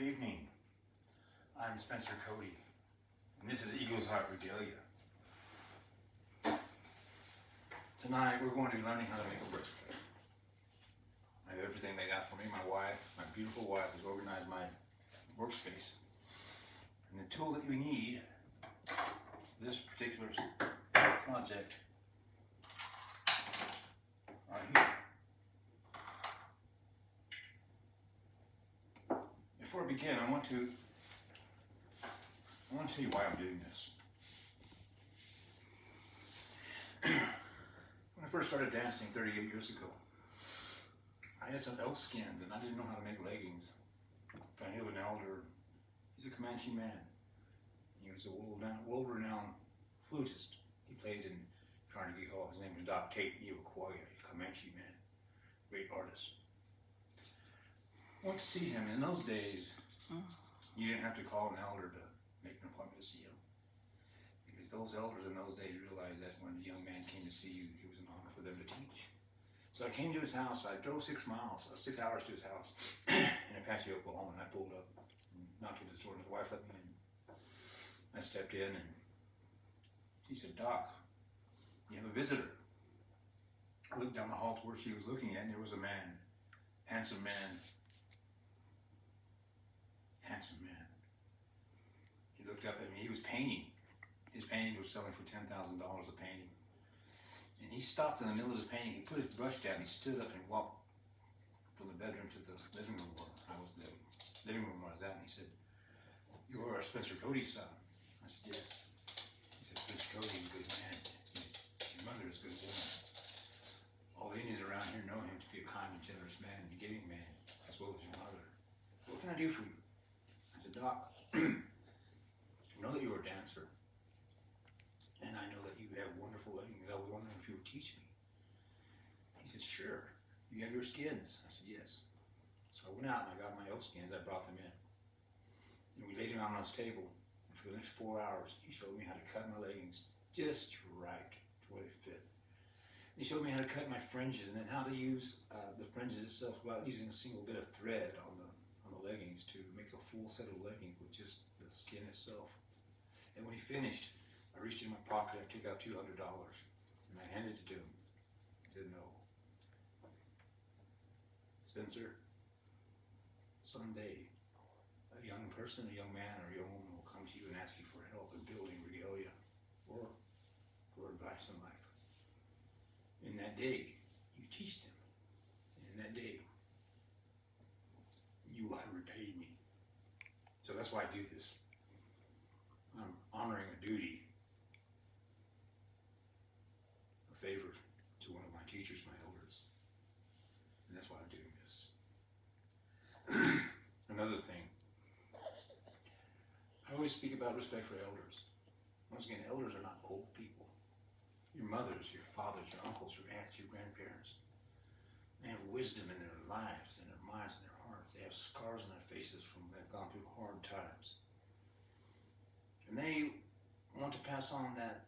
Good evening. I'm Spencer Cody, and this is Eagle's Heart Regalia. Tonight we're going to be learning how to make a brisk plate. I have everything they got for me. My wife, my beautiful wife, has organized my workspace. And the tools that we need for this particular project are here. I begin, I want to I want to tell you why I'm doing this. when I first started dancing 38 years ago, I had some elk skins and I didn't know how to make leggings. But I knew an elder, he's a Comanche man. He was a world-renowned flutist. He played in Carnegie Hall. His name was Doc Tate Nevaquaya, a Comanche man, great artist. I went to see him. In those days, you didn't have to call an elder to make an appointment to see him. Because those elders in those days realized that when a young man came to see you, it was an honor for them to teach. So I came to his house. I drove six miles, uh, six hours to his house in Apache, Oklahoma, and I pulled up, knocked at his door, and his wife let me in. I stepped in, and he said, Doc, you have a visitor. I looked down the hall to where she was looking at, and there was a man, handsome man, handsome man. He looked up at me. He was painting. His painting was selling for ten thousand dollars a painting. And he stopped in the middle of his painting. He put his brush down. He stood up and walked from the bedroom to the living room where I was the living room where I was at. And he said, "You're Spencer Cody's son." I said, "Yes." He said, "Spencer Cody, is a good man. Your mother is a good woman. All the Indians around here know him to be a kind and generous man and a giving man, as well as your mother. What can I do for you?" I "Doc, I know that you're a dancer." And I know that you have wonderful leggings. I was wondering if you would teach me. He said, Sure. You have your skins. I said, Yes. So I went out and I got my elk skins. I brought them in. And we laid them out on his table. And for the next four hours, he showed me how to cut my leggings just right to where they fit. He showed me how to cut my fringes and then how to use uh, the fringes itself without using a single bit of thread on the on the leggings to make a full set of leggings with just the skin itself. And when he finished, I reached in my pocket, I took out two hundred dollars, and I handed it to him. He said, "No, Spencer. Someday, a young person, a young man, or a young woman will come to you and ask you for help in building regalia, or for advice in life. In that day, you teach them, and in that day, you will have repaid me. So that's why I do this. I'm honoring a duty a favor to one of my teachers, my elders. And that's why I'm doing this. Another thing, I always speak about respect for elders. Once again, elders are not old people. Your mothers, your fathers, your uncles, your aunts, your grandparents. They have wisdom in their lives, in their minds, in their They have scars on their faces from they've gone through hard times. And they want to pass on that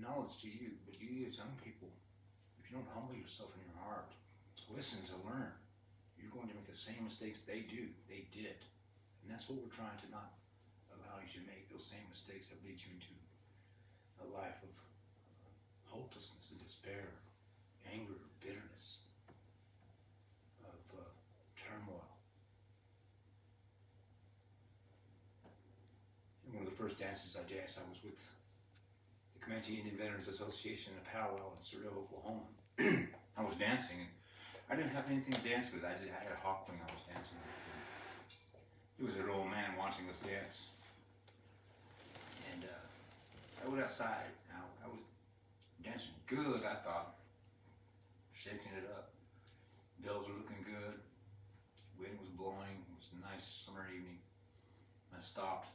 knowledge to you, but you as young people, if you don't humble yourself in your heart to listen, to learn, you're going to make the same mistakes they do, they did. And that's what we're trying to not allow you to make, those same mistakes that lead you into a life of hopelessness and despair, anger, bitterness, of uh, turmoil. And one of the first dances I danced, I was with the Comanche Indian Veterans Association in Powell in Surrey, Oklahoma. I was dancing, and I didn't have anything to dance with. I, did, I had a hawk wing I was dancing with. He was an old man watching us dance. And uh, I went outside. Now, I was dancing good, I thought, shaking it up. Bells were looking good. Wind was blowing. It was a nice summer evening. I stopped.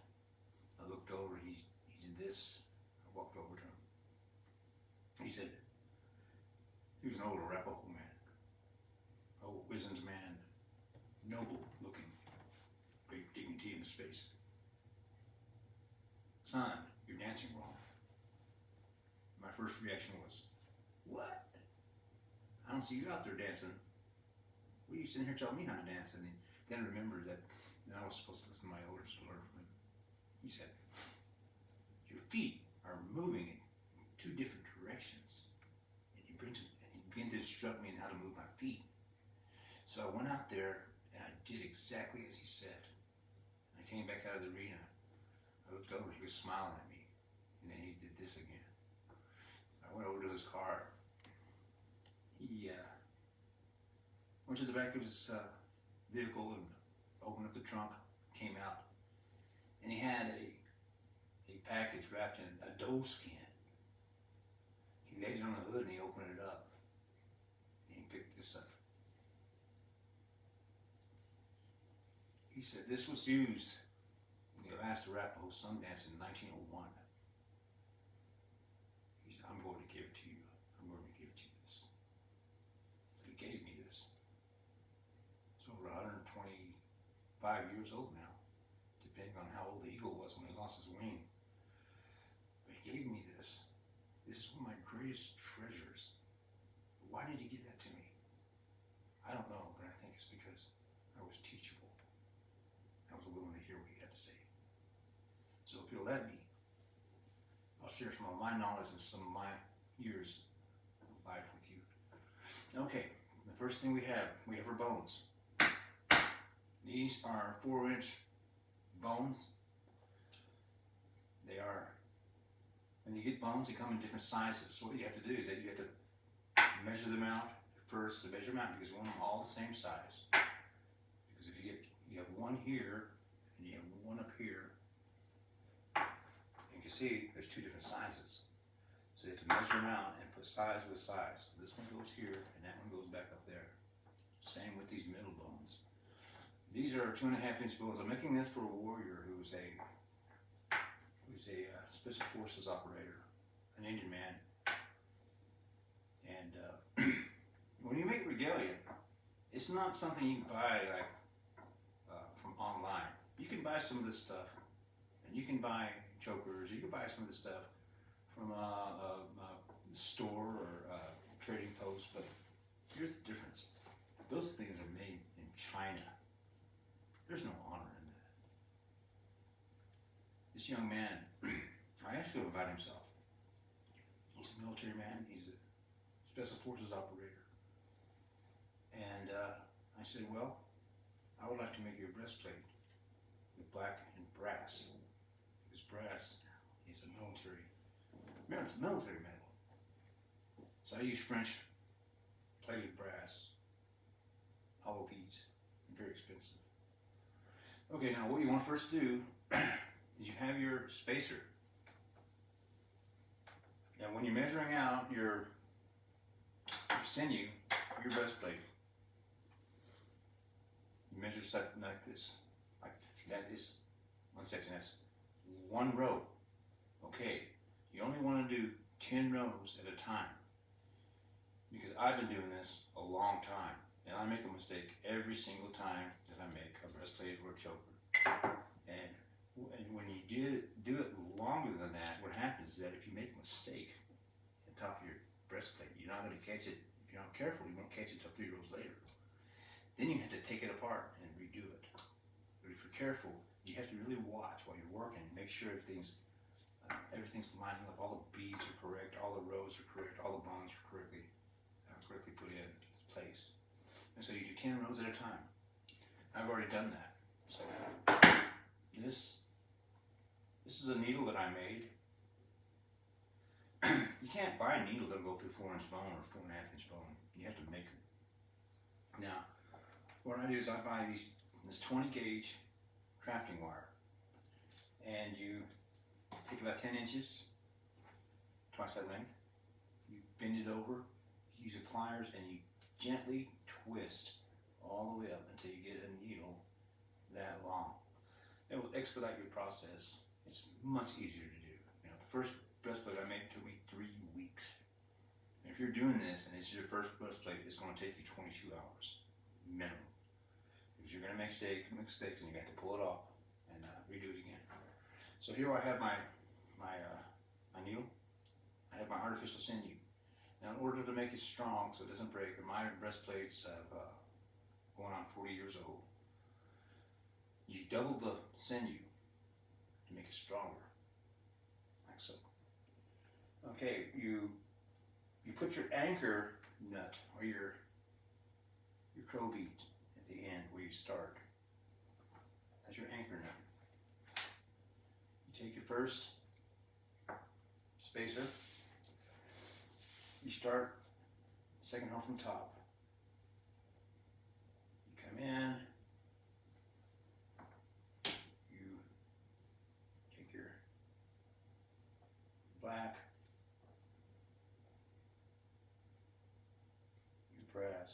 I looked over. He, he did this. I walked over to him. He said, he was an old Arapaho man, a wizened man, noble looking, great dignity in his face. Son, you're dancing wrong. My first reaction was, what? I don't see you out there dancing. What are you sitting here telling me how to dance? And then I remembered that I was supposed to listen to my elders to learn. He said, Your feet are moving in two different directions. And he, brings, and he began to instruct me in how to move my feet. So I went out there and I did exactly as he said. And I came back out of the arena. I looked over, and he was smiling at me. And then he did this again. I went over to his car. He uh, went to the back of his uh, vehicle and opened up the trunk, came out, and he had a a package wrapped in a doe skin. He laid it on the hood and he opened it up. And he picked this up. He said this was used in the last Arapaho Sundance in 1901. He said, I'm going to give it to you. I'm going to give it to you this. He gave me this. It's over 125 years old now, depending on how old the eagle was when he lost his wing. But he gave me this. This is one of my greatest treasures. Why did he give that to me? I don't know, but I think it's because I was teachable. I was willing to hear what he had to say. So if you'll let me, I'll share some of my knowledge and some of my years of life with you. Okay, the first thing we have, we have our bones. These are four inch bones. They are, when you get bones, they come in different sizes. So what you have to do is that you have to measure them out first, to measure them out because you want them all the same size. Because if you get, you have one here and you have one up here, you can see there's two different sizes. So you have to measure them out and put size with size. This one goes here and that one goes back up there. Same with these middle bones. These are two and a half inch bones. I'm making this for a warrior who's a who's a uh, special forces operator, an Indian man. And uh, when you make regalia, it's not something you buy like uh, from online. You can buy some of this stuff, and you can buy chokers. You can buy some of this stuff from a, a, a store or a trading post. But here's the difference: those things are made in China. There's no honor in that. This young man, I asked him about himself. He's a military man. He's a special forces operator. And uh, I said, well, I would like to make you a breastplate with black and brass. Because brass is a military, military metal. So I use French plated brass, hollow beads, very expensive. Okay, now what you want to first do is you have your spacer. Now when you're measuring out your, your sinew for your breastplate, you measure something like this. Like that is one section, that's one row. Okay, you only want to do 10 rows at a time. Because I've been doing this a long time. And I make a mistake every single time that I make breastplate or choker. And, and when you do, do it longer than that, what happens is that if you make a mistake on top of your breastplate, you're not going to catch it. If you're not careful, you won't catch it until three rows later. Then you have to take it apart and redo it. But if you're careful, you have to really watch while you're working. Make sure everything's uh, everything's lining up. All the beads are correct. All the rows are correct. All the bonds are correctly uh, correctly put in place. And so you do 10 rows at a time. I've already done that. So this, this is a needle that I made. you can't buy needles that go through four inch bone or four and a half inch bone. You have to make them. Now, what I do is I buy these this 20 gauge crafting wire, and you take about 10 inches, twice that length. You bend it over, use your pliers, and you gently twist all the way up until you get a needle that long. It will expedite your process. It's much easier to do. You know, the first breastplate I made took me three weeks. And if you're doing this and it's your first breastplate, it's going to take you 22 hours minimum. Because you're going to make mistakes, mistakes, and you have to pull it off and uh, redo it again. So here I have my my uh, my needle. I have my artificial sinew. Now, in order to make it strong so it doesn't break, my breastplates have uh, going on 40 years old. you double the sinew to make it stronger, like so. Okay, you you put your anchor nut or your your crow bead at the end where you start. That's your anchor nut. You take your first spacer. You start second hole from top. You come in. You take your black, your brass,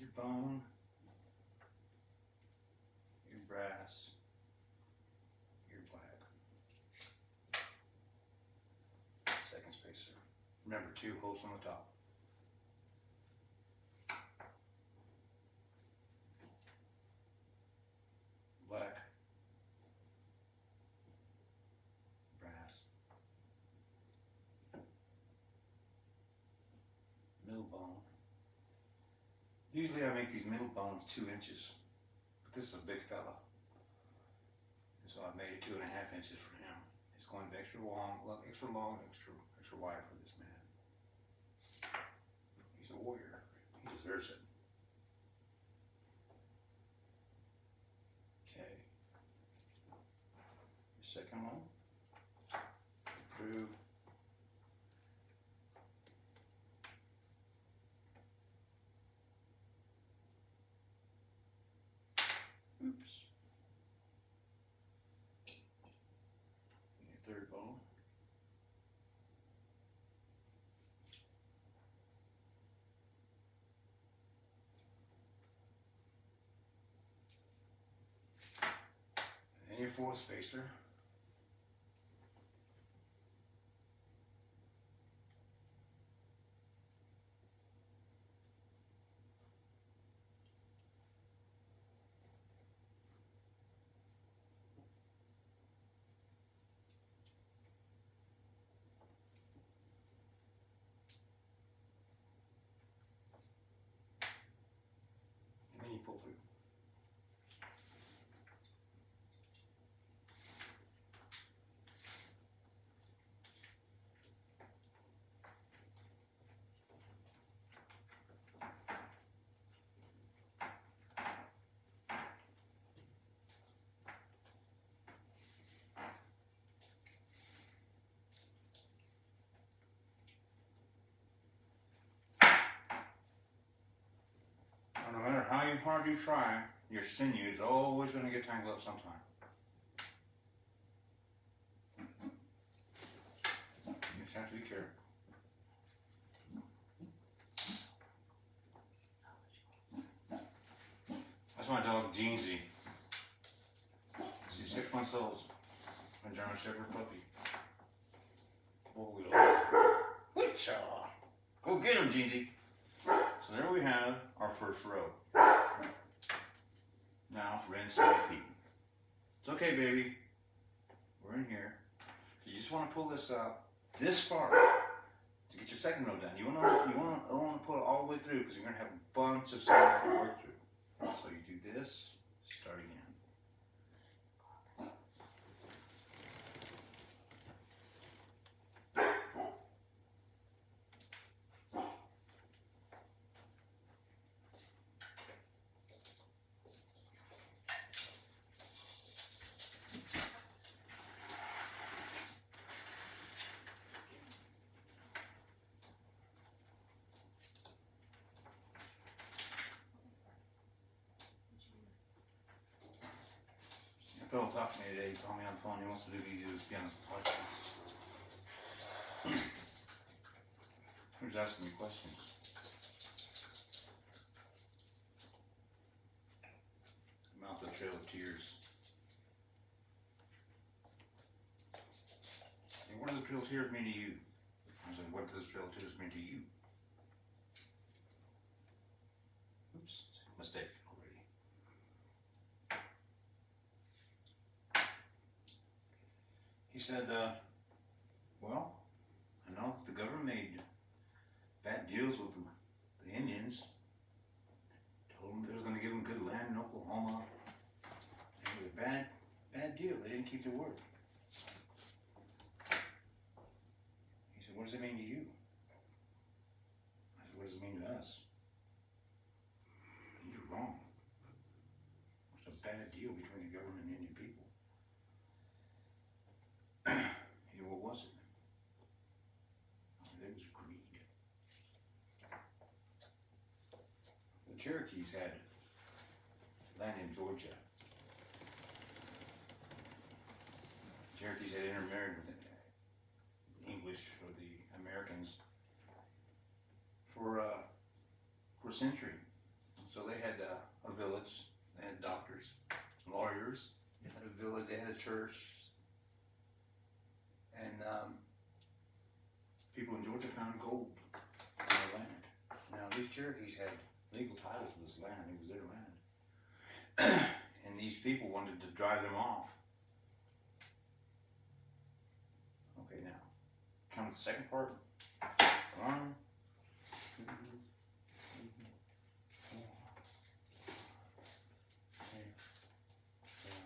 your bone, your brass, your black. Second spacer. Remember, two holes on the top. Black, brass, middle bone. Usually I make these middle bones two inches, but this is a big fella. And so I made it two and a half inches for him. It's going to be extra long, extra long, extra, extra wide for this man. He's a warrior. He deserves it. Okay. Second one. A4 spacer. You hard you try, your sinew is always going to get tangled up sometime. You just have to be careful. That's my dog Jeansy. She's six months old. A German Shepherd puppy. Go get him, Jeansy. So there we have our first row. Now rinse and repeat. It's okay, baby. We're in here. You just want to pull this up this far to get your second row done. You want to you want to want to pull it all the way through because you're gonna have a bunch of stuff to work through. So you do this, start again. A today. He called me on the phone. He wants to do videos, be on the podcast. he was asking me questions. About the Trail of Tears. And what does the Trail of Tears mean to you? I said, what does the Trail of Tears mean to you? Oops, mistake said, uh, well, I know that the government made bad deals with the, the Indians. Told them they was going to give them good land in Oklahoma. It was a bad, bad deal. They didn't keep their word. He said, what does it mean to you? Cherokees had land in Georgia. Cherokees had intermarried with the English or the Americans for uh, for a century. So they had uh, a village. They had doctors, lawyers. They had a village. They had a church, and um, people in Georgia found gold in the land. Now these Cherokees had legal title to this land. It was their land. and these people wanted to drive them off. Okay, now, come to the second part. One, two, three, four, five, six, seven,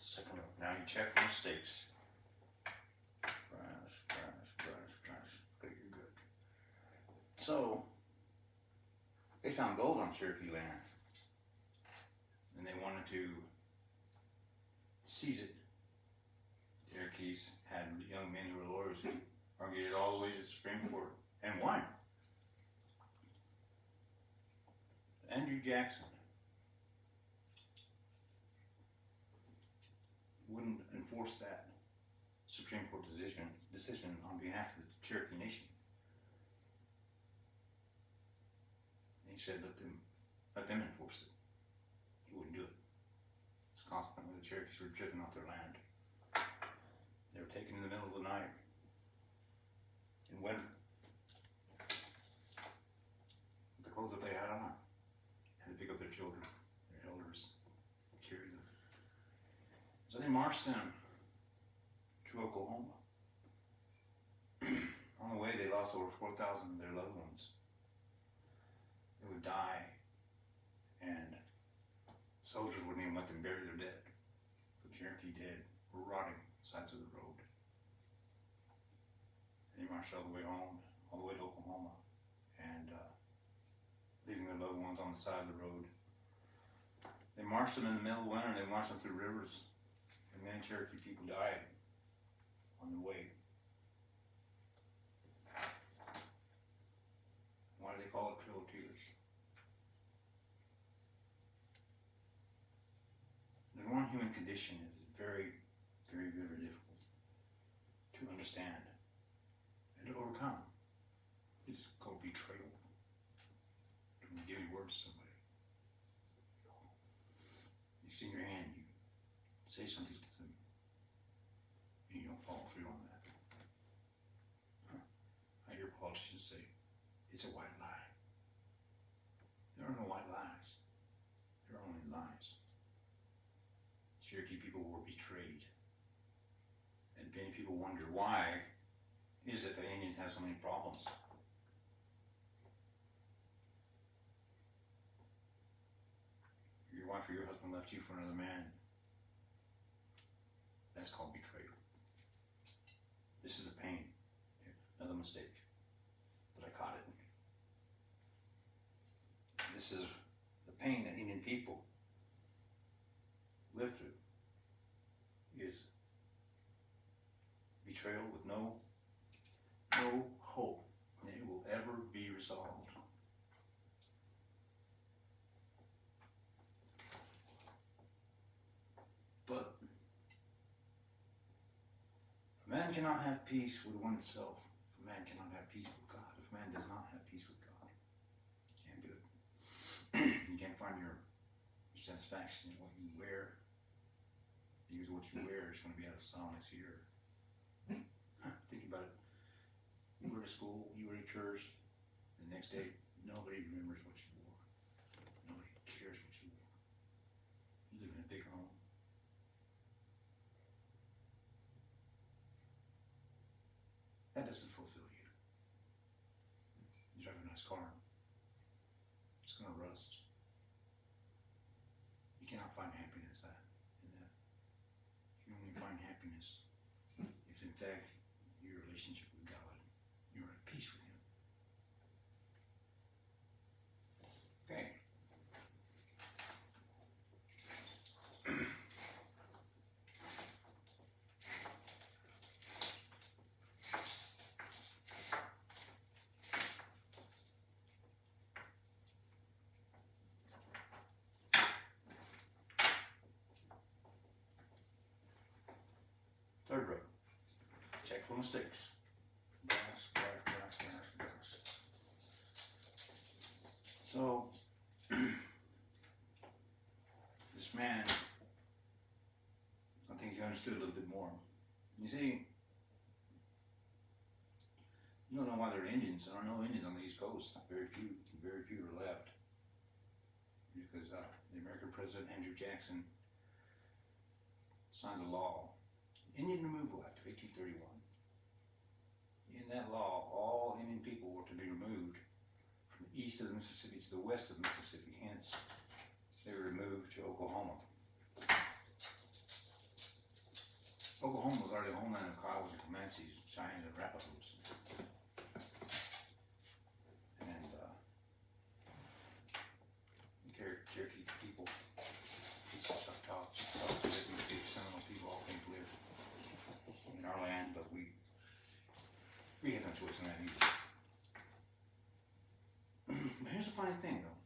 Second row. Now you check for mistakes. You're good. So, they found gold on Cherokee land. And they wanted to seize it. Cherokees had young men who were lawyers who argued it all the way to the Supreme Court and won. Andrew Jackson wouldn't enforce that Supreme Court decision decision on behalf of the Cherokee Nation. And he said, "Let them, let them enforce it." He wouldn't do it. So consequently, the Cherokees were driven off their land. They were taken in the middle of the night in winter. The clothes that they had on, had to pick up their children, their elders, carry them. So they marched them to Oklahoma. On the way, they lost over 4,000 of their loved ones. They would die, and soldiers wouldn't even let them bury their dead. The Cherokee dead were rotting sides of the road. And they marched all the way home, all the way to Oklahoma, and uh, leaving their loved ones on the side of the road. They marched them in the middle of winter, and they marched them through rivers and many Cherokee people died on the way. Why do they call it Tears? The one human condition is very, very, very difficult to understand and to overcome. It's called betrayal. When you give your word to somebody, you extend your hand, you say something to them, and you don't follow through on that. Huh. I hear politicians say, it's a white lie. There are no white lies. There are only lies. Cherokee people were betrayed. And many people wonder why is it that Indians have so many problems? Your wife or your husband left you for another man. That's called betrayal. This is a pain. Another mistake. But I caught it. This is the pain that Indian people live through. Is betrayal with no no hope that it will ever be resolved. But a man cannot have peace with oneself. If a man cannot have peace with God. If a man does not have peace with God, you can't do it. you can't find your, satisfaction in what you wear. Because what you wear is going to be out of next year. Think about it. You were to school, you were to church, the next day, nobody remembers what you wore. Nobody cares what you wore. You live in a big home. That doesn't fulfill you. You drive a nice It's gonna rust. You cannot find happiness that in that. You can only find happiness if in fact your relationship with God, you're at peace with Him. Okay. Third row. Black, brass. So, this man, I think he understood a little bit more. You see, you don't know why there are Indians. There are no Indians on the East Coast. Very few, very few are left. Because uh, the American President Andrew Jackson signed a law Indian Removal Act of 1831. In that law, all Indian people were to be removed from the east of the Mississippi to the west of the Mississippi. Hence, they were removed to Oklahoma. Oklahoma was already the homeland of Kiowas and Comanches, Cheyennes, and Rapahoes. And uh, the Cher- Cherokee people, Choctaw, Choctaw, Choctaw, Seminole people all came to live in our land, but we we had no choice in that either. but here's the funny thing, though.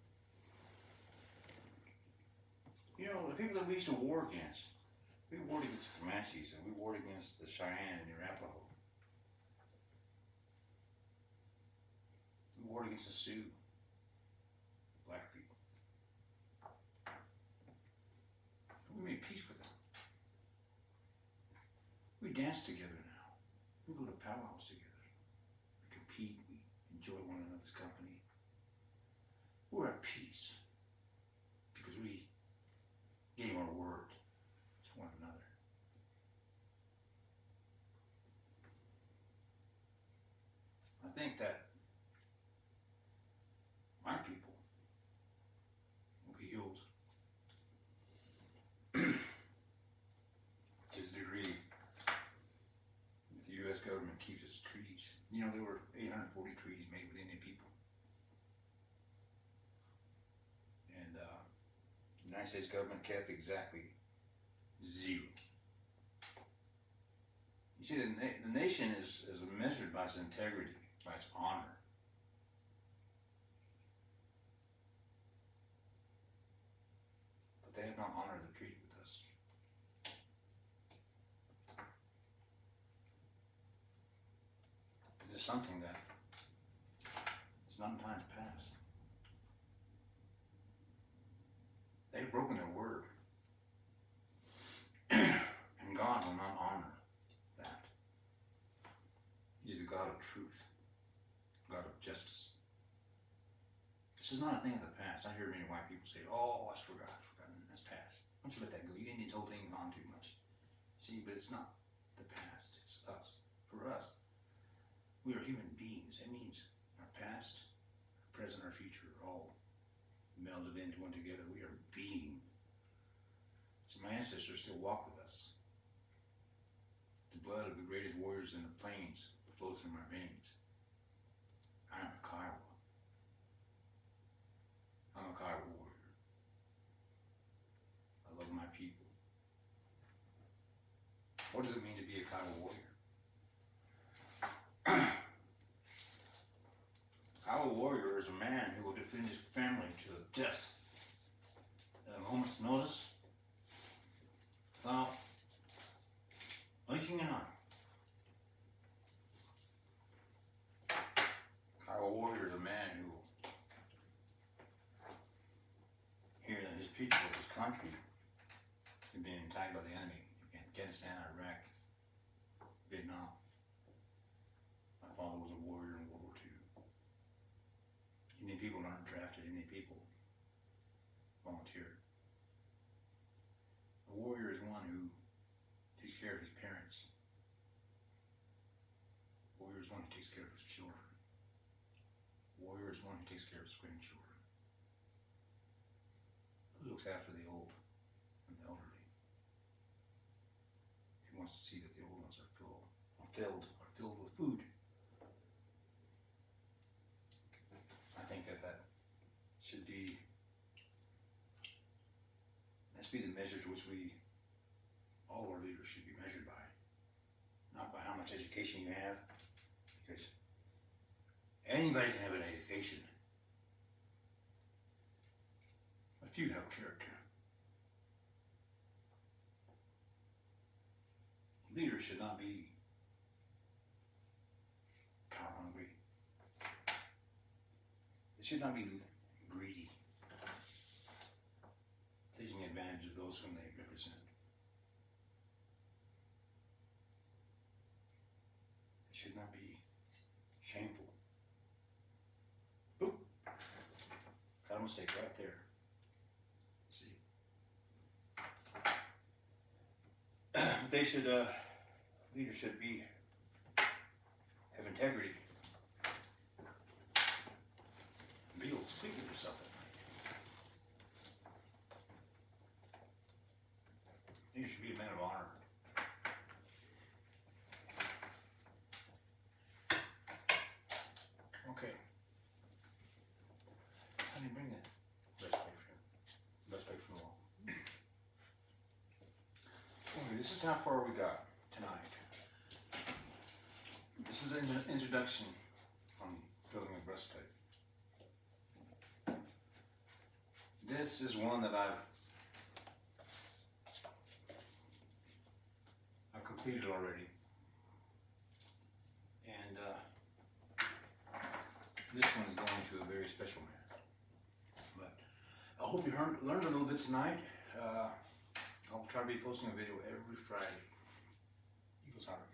You know, the people that we used to war against, we warred against the Comanches and we warred against the Cheyenne and the Arapaho. We warred against the Sioux, black people. We made peace with them. We dance together now. We go to powwows together. We compete. We enjoy one another's company. We're at peace because we gave our word to one another. I think that my people will be healed to the degree that the U.S. government keeps its treaties. You know, there were 840 treaties made with Indian people. And uh, the United States government kept exactly zero. You see, the, na- the nation is, is measured by its integrity, by its honor. But they have not honored the treaty with us. It is something that is not in times past. They've broken their word. and God will not honor that. He is a God of truth, God of justice. This is not a thing of the past. I hear many white people say, oh, that's forgotten, forgotten, that's past. Why don't you let that go? You didn't need this whole thing on too much. See, but it's not the past, it's us. For us, we are human beings. That means our past, our present, our future are all melded into one together. We are being. So my ancestors still walk with us. The blood of the greatest warriors in the plains flows through my veins. I am a Kiowa. I'm a Kiowa warrior. I love my people. What does it mean to be a Kiowa warrior? Our warrior is a man who will defend his family to the death at a moment's notice without blinking an eye. Our warrior is a man who will hear that his people, his country, have been attacked by the enemy in Afghanistan, Iraq, Vietnam. My father was a warrior in World War II. Indian people aren't drafted, Indian people volunteer. A warrior is one who takes care of his parents. A warrior is one who takes care of his children. A warrior is one who takes care of his grandchildren. Who looks after the old and the elderly. He wants to see that the old ones are full, filled, are filled with food. I think that that should be, that should be the measure to which we, all our leaders should be measured by. Not by how much education you have, because anybody can have an education. But you have character. Leaders should not be power hungry. They should not be greedy, taking advantage of those whom they represent. It should not be shameful. Oop. A mistake right there. See? they should, uh, leaders should be, have integrity. Be able to speak with yourself at night. You should be a man of honor. Okay. How do you bring that breastplate from, breastplate from the wall? Okay, this is how far we got tonight. This is an introduction on building a breastplate. This is one that I've I've completed already. And uh, this one is going to a very special man. But I hope you learned a little bit tonight. Uh, I'll try to be posting a video every Friday. Eagles Guy